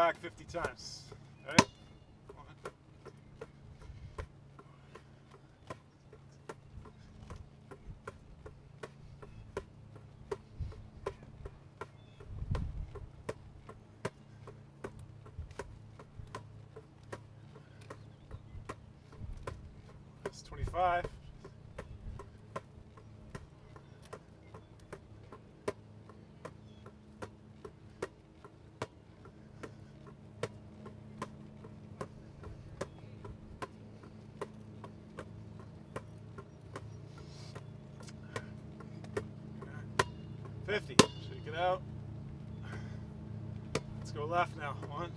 back 50 times. Ready? One. That's 25. Fifty. Shake it out. Let's go left now. One.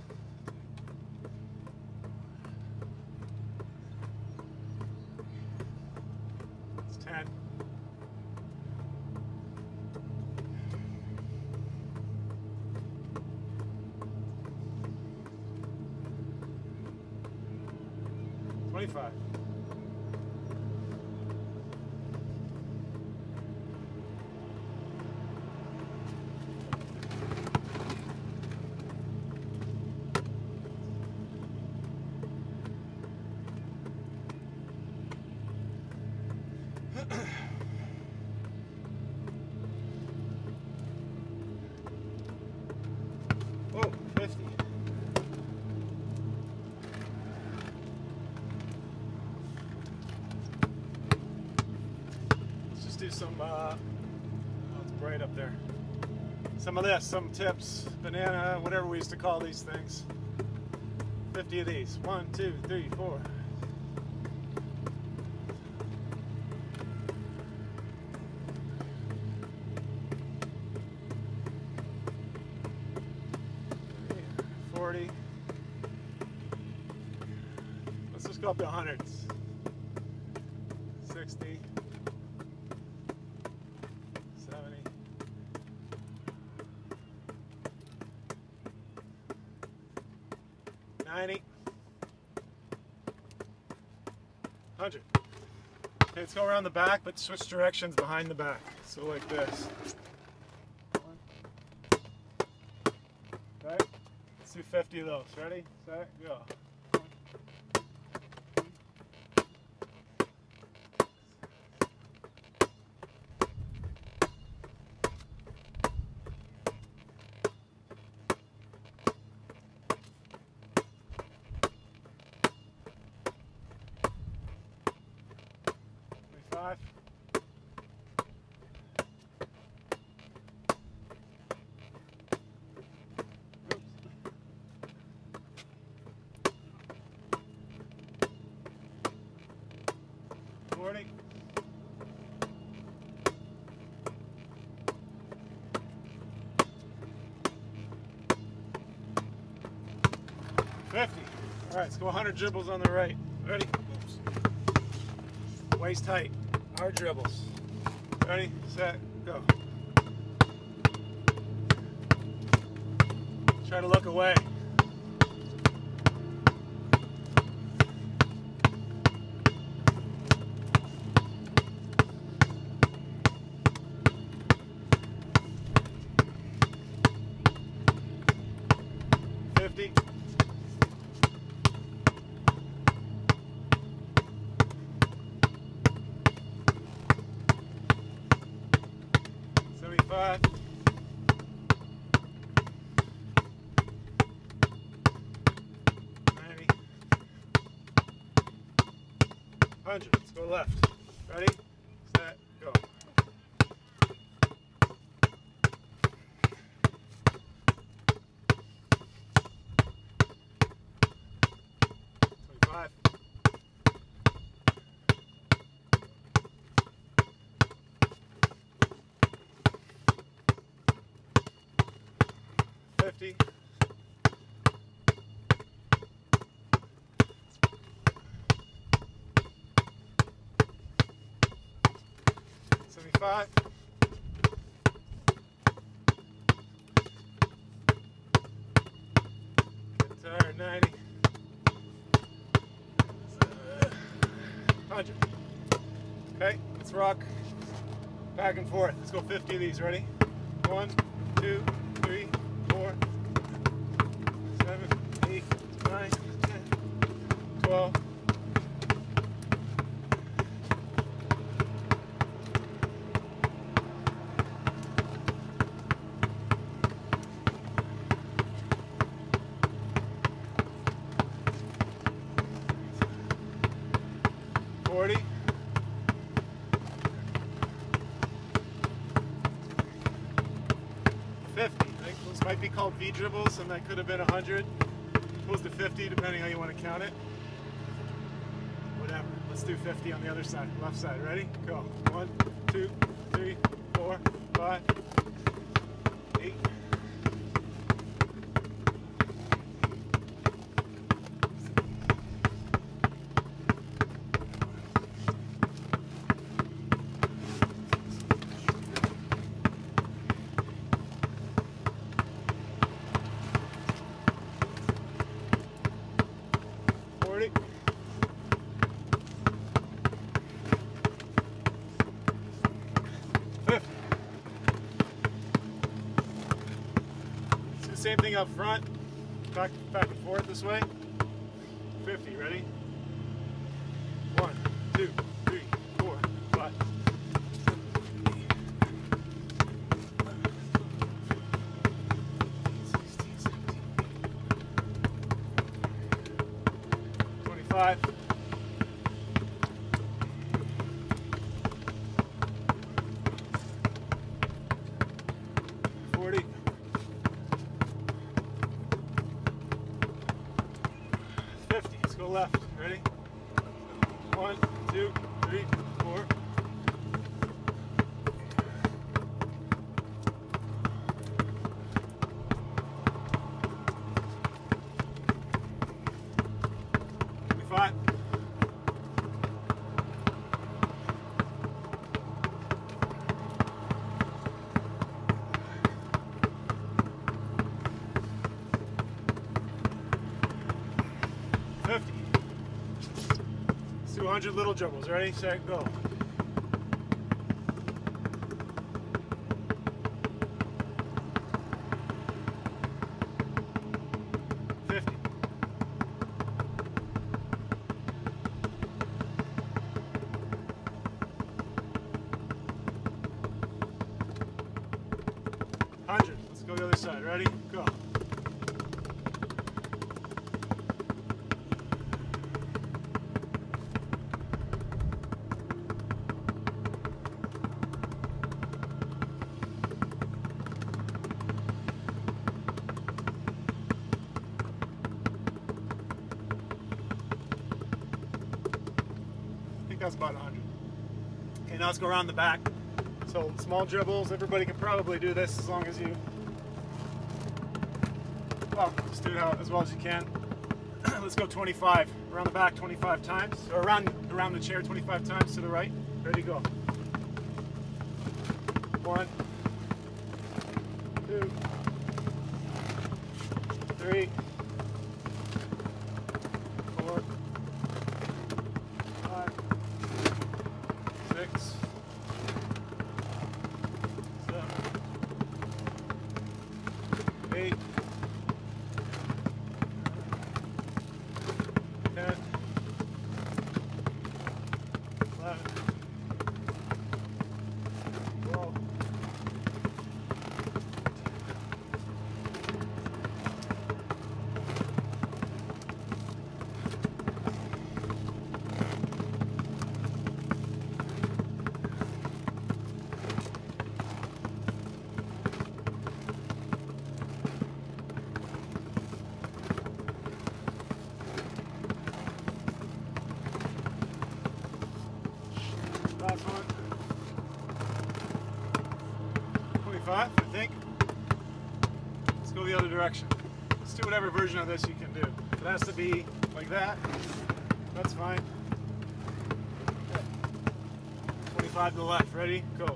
Some, uh, oh, it's bright up there. Some of this, some tips, banana, whatever we used to call these things. 50 of these. One, two, three, four. To hundreds. Sixty. Seventy. Ninety. Hundred. Okay, let's go around the back, but switch directions behind the back. So like this. Okay. Let's do 50 of those. Ready, set, go. Forty. Fifty. All right, let's go 100 dribbles on the right. Ready? Oops. Waist height. Hard dribbles. Ready, set, go. Try to look away. 100. Let's go left. Ready? Bye. Tire 90. 100. Okay, let's rock back and forth. Let's go 50 of these. Ready? One, two, three, four, seven, eight, nine, ten, twelve. Dribbles, and that could have been hundred, opposed to fifty, depending how you want to count it. Whatever. Let's do fifty on the other side, left side. Ready? Go. One, two, three, four, five, eight. Forty. Fifty. Do the same thing up front. Back, back and forth this way. Left. Ready? One, two, three, four. Twenty-five. Fifty. Let's do 100 little dribbles. Ready, set, go. Let's go the other side. Ready? That's about 100. Okay, now let's go around the back. So small dribbles, everybody can probably do this as long as you, well, just do it as well as you can. let's go 25, around the back 25 times, or around, around the chair 25 times to the right. Ready, go. One, two, three, Last one. 25, I think. Let's go the other direction. Let's do whatever version of this you can do. If it has to be like that, that's fine. 25 to the left. Ready? Go.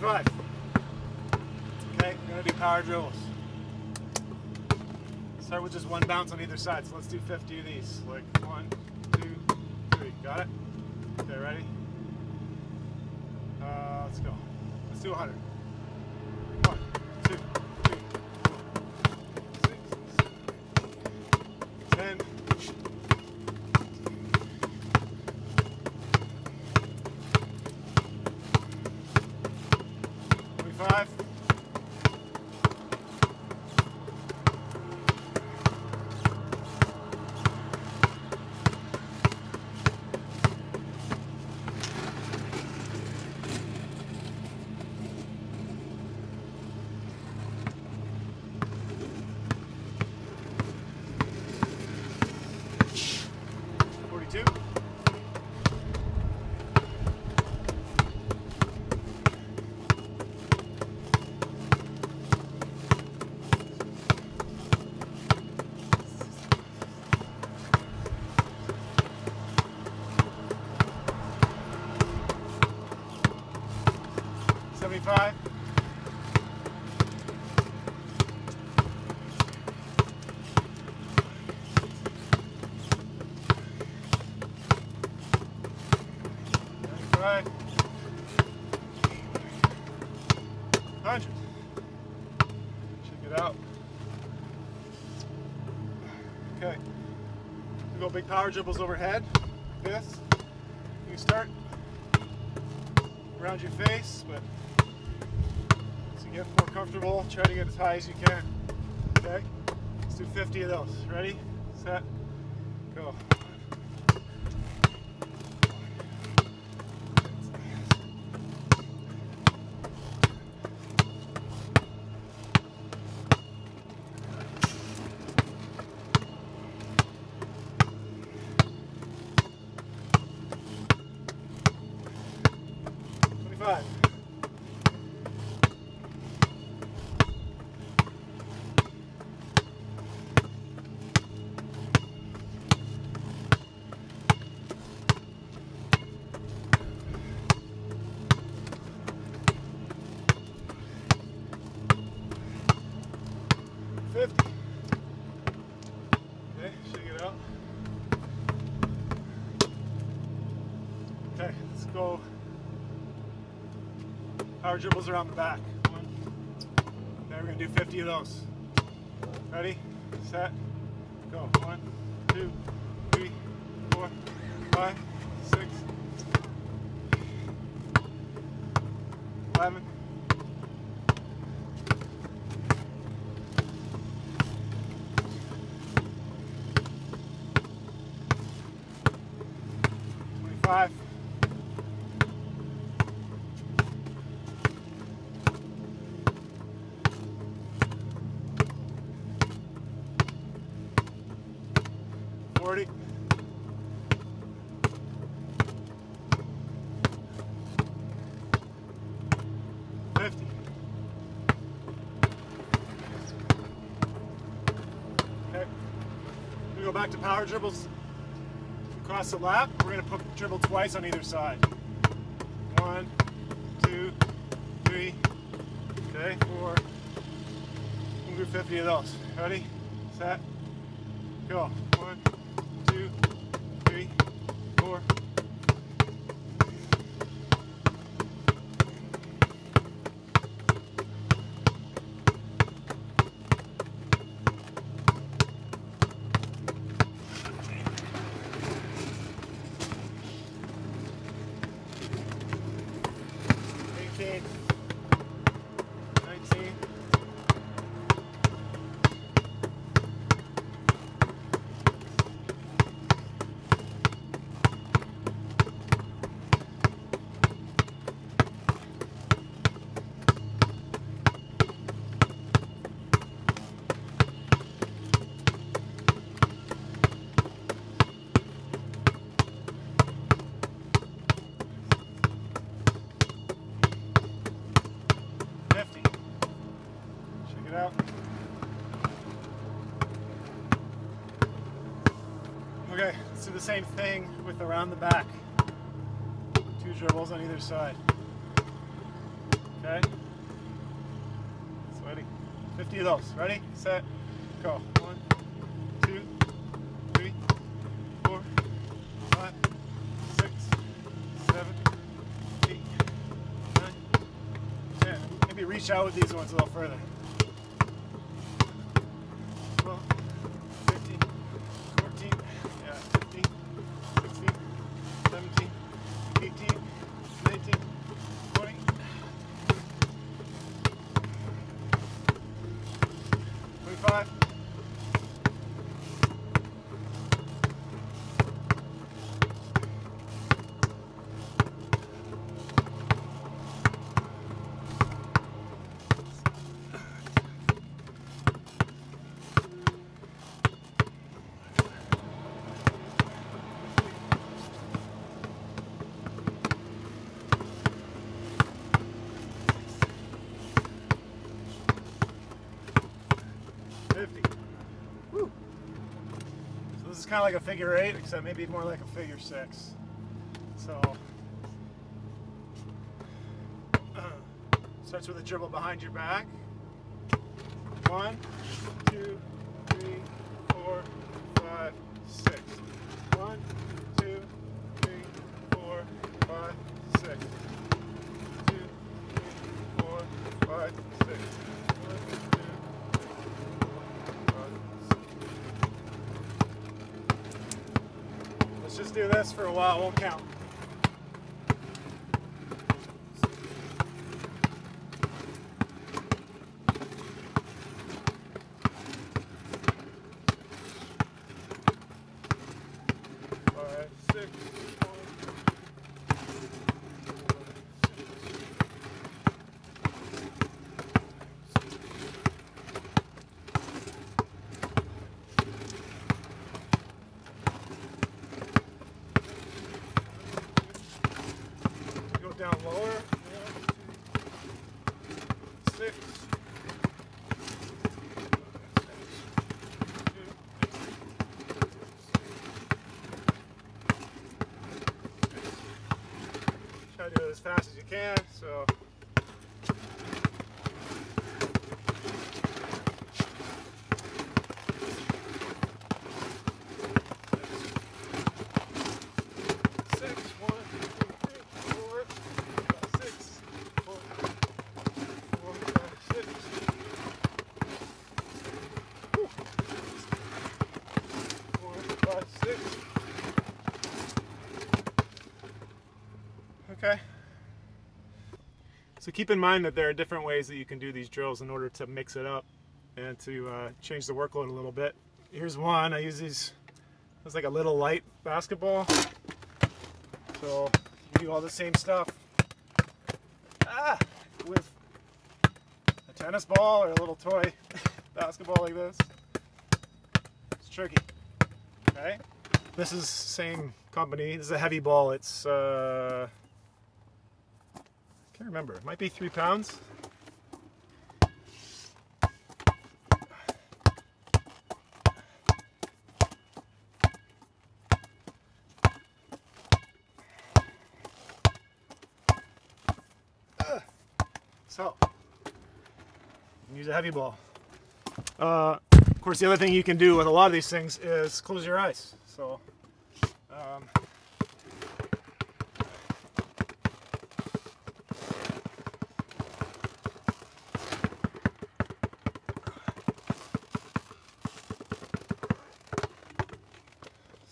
25. Okay, we're gonna do power dribbles. Start with just one bounce on either side. So let's do 50 of these. Like one, two, three. Got it? Okay, ready? Uh, let's go. Let's do 100. Power dribbles overhead. This. You start around your face, but as you get more comfortable, try to get as high as you can. Okay? Let's do 50 of those. Ready? Set. Power dribbles around the back. One. Okay, we're gonna do 50 of those. Ready, set, go. One, two, three, four, five, six, 11, back to power dribbles across the lap. We're gonna put dribble twice on either side. One, two, three, okay, four. We'll do 50 of those. Ready, set, go. One, around the back. Two dribbles on either side. Okay. Sweaty. 50 of those. Ready, set, go. One, two, three, four, five, six, seven, eight, nine, ten. Maybe reach out with these ones a little further. Kind of like a figure eight, except maybe more like a figure six. So starts with a dribble behind your back. One, two, three, four, five, six. One, two, three, four, five, six. Two, three, four, five, six. This for a while, we'll count. Five, six, one, Go down lower. One, two, six. Try to do it as fast as you can. So. Six, one, two, three, four, five, six, four, four, five, six. Whew. Four, five, six. Okay. So keep in mind that there are different ways that you can do these drills in order to mix it up and to uh, change the workload a little bit. Here's one. I use these. It's like a little light basketball. So you do all the same stuff ah, with a tennis ball or a little toy basketball like this. It's tricky. Okay. This is same company. This is a heavy ball. It's uh, can't remember. It might be three pounds. So, use a heavy ball. Uh, of course, the other thing you can do with a lot of these things is close your eyes. So, um,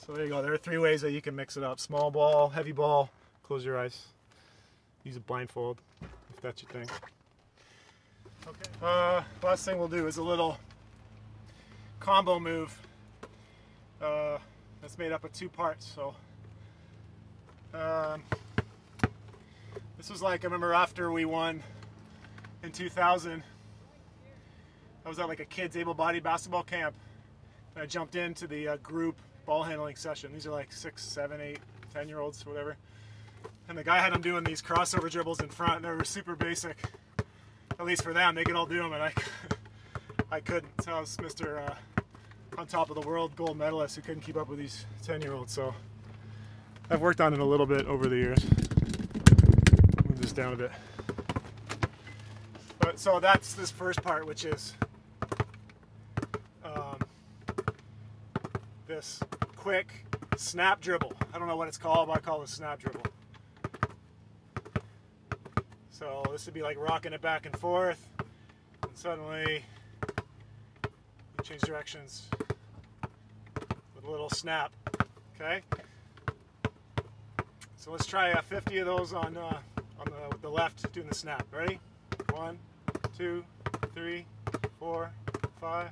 so there you go. There are three ways that you can mix it up: small ball, heavy ball, close your eyes. Use a blindfold if that's your thing. Okay. Uh, last thing we'll do is a little combo move. Uh, that's made up of two parts. So um, this was like I remember after we won in 2000. I was at like a kids able-bodied basketball camp, and I jumped into the uh, group ball handling session. These are like six, seven, eight, ten year olds, whatever. And the guy had them doing these crossover dribbles in front, and they were super basic. At least for them, they could all do them, and I, I couldn't. So I was Mr. Uh, on top of the world gold medalist who couldn't keep up with these 10 year olds. So I've worked on it a little bit over the years. Move this down a bit. But so that's this first part, which is um, this quick snap dribble. I don't know what it's called, but I call it a snap dribble. So this would be like rocking it back and forth, and suddenly you change directions with a little snap. Okay. So let's try uh, 50 of those on uh, on the, the left doing the snap. Ready? One, two, three, four, five,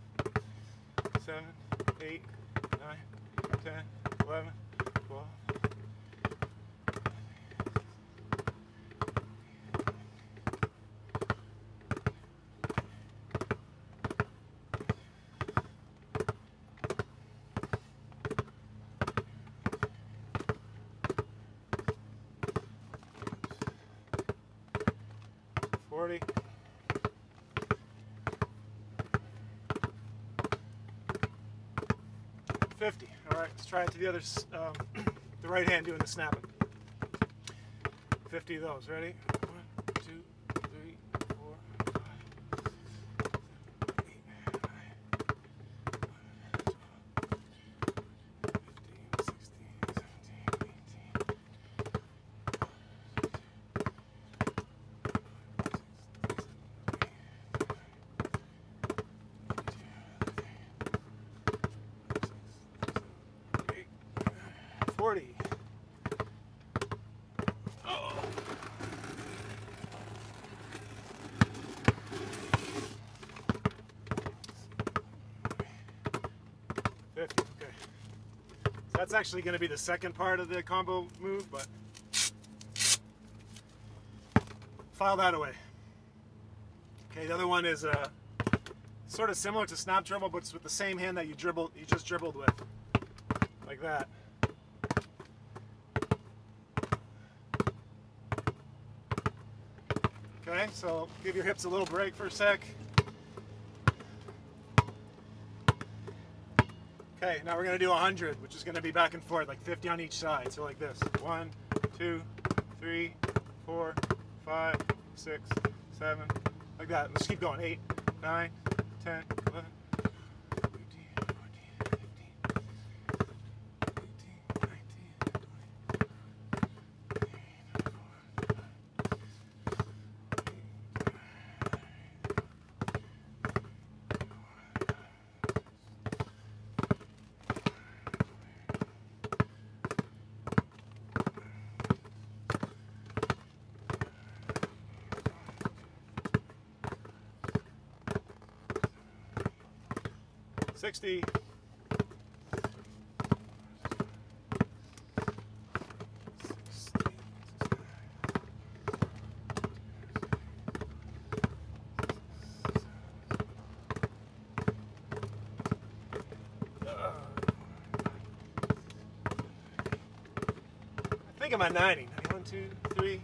seven, eight, Né? Hamilton, 11, 50. All right, let's try it to the other, um, the right hand doing the snapping. 50 of those. Ready? 40. That's actually going to be the second part of the combo move, but file that away. Okay, the other one is uh, sort of similar to snap dribble, but it's with the same hand that you dribbled, you just dribbled with, like that. So give your hips a little break for a sec. Okay, now we're to do 100, which is to be back and forth, like 50 on each side. So like this. One, two, three, four, five, six, seven, like that. Let's keep going. Eight, nine, 10, 11, 60. I think I'm at 90. 1, 2, 3,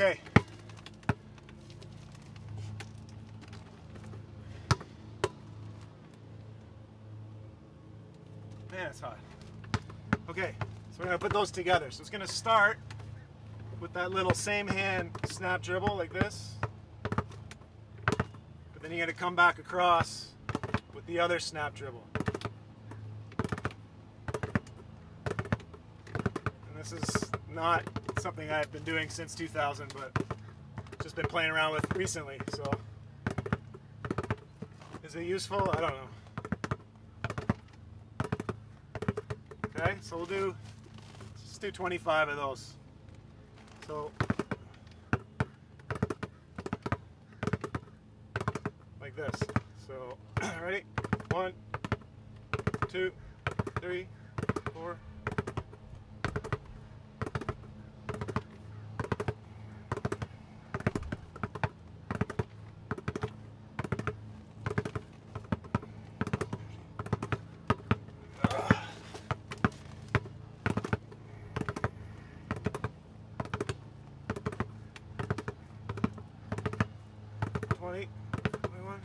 Okay. Man, it's hot. Okay, so we're gonna put those together. So it's gonna start with that little same hand snap dribble like this. But then you're gonna come back across with the other snap dribble. And this is not something I've been doing since 2000, but just been playing around with recently. So, is it useful? I don't know. Okay, so we'll do let's do 25 of those. So, like this. So, ready? One, two, three, four. Twenty, twenty-one,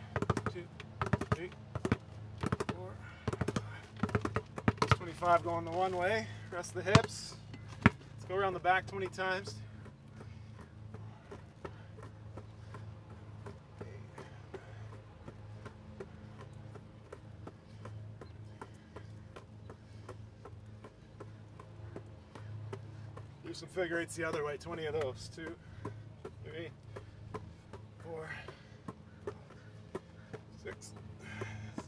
two, three, four, five. It's 25. 25 going the one way. Rest the hips. Let's go around the back 20 times. Do some figure eights the other way, 20 of those. Two, three, four, six,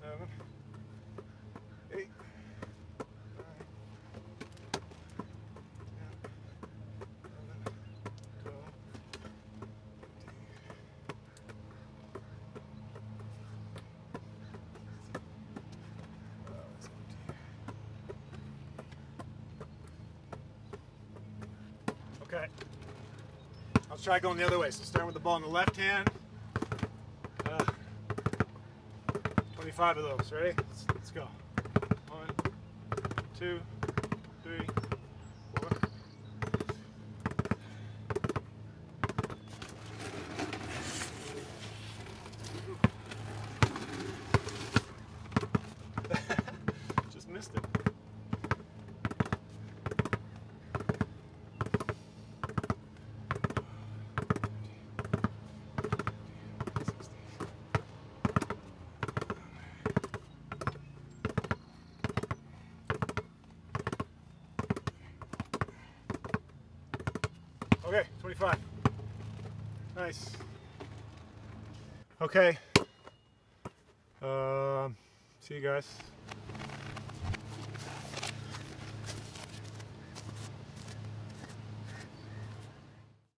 seven, eight, nine, 10, 11, 12, 13. Okay. I'll try going the other way. So start with the ball in the left hand. Uh, 25 of those. Ready? Let's, let's go. One, two, three, four. Just missed it. Okay, 25. Nice. Okay. Um, see you guys.